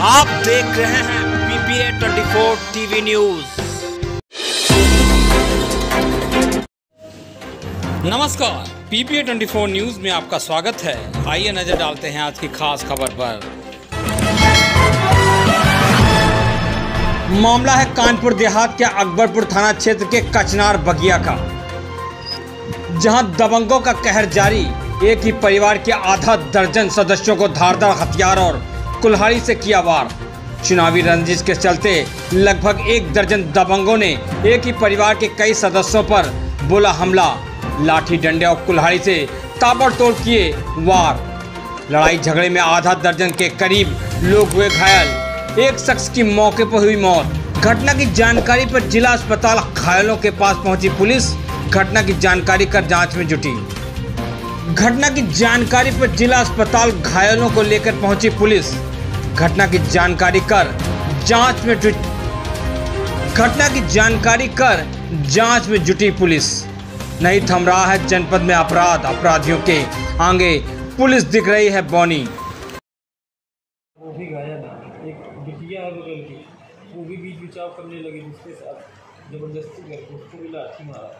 आप देख रहे हैं पीपीए 24 टीवी न्यूज़ नमस्कार पीपीए 24 न्यूज़ में आपका स्वागत है। आइए नज़र डालते हैं आज की खास खबर पर। मामला है कानपुर देहात के अकबरपुर थाना क्षेत्र के कचनार बगिया का, जहाँ दबंगों का कहर जारी, एक ही परिवार के आधा दर्जन सदस्यों को धारदार हथियार और कुल्हाड़ी से किया वार। चुनावी रंजिश के चलते लगभग एक दर्जन दबंगों ने एक ही परिवार के कई सदस्यों पर बोला हमला। लाठी डंडे और कुल्हाड़ी से ताबड़तोड़ किए वार। लड़ाई झगड़े में आधा दर्जन के करीब लोग हुए घायल। एक शख्स की मौके पर हुई मौत। घटना की जानकारी पर जिला अस्पताल घायलों के पास पहुँची पुलिस। घटना की जानकारी कर जाँच में जुटी। घटना की जानकारी पर जिला अस्पताल घायलों को लेकर पहुँची पुलिस। घटना की जानकारी कर जाँच में जुट घटना की जानकारी कर जाँच में जुटी पुलिस। नहीं थम रहा है जनपद में अपराध, अपराधियों के आगे पुलिस दिख रही है बौनी। वो भी है एक बिटिया है बगल की वो भी बीच बचाव करने लगी दूसरे साथ ज़बरदस्ती करके उसको भी लाठी मारा।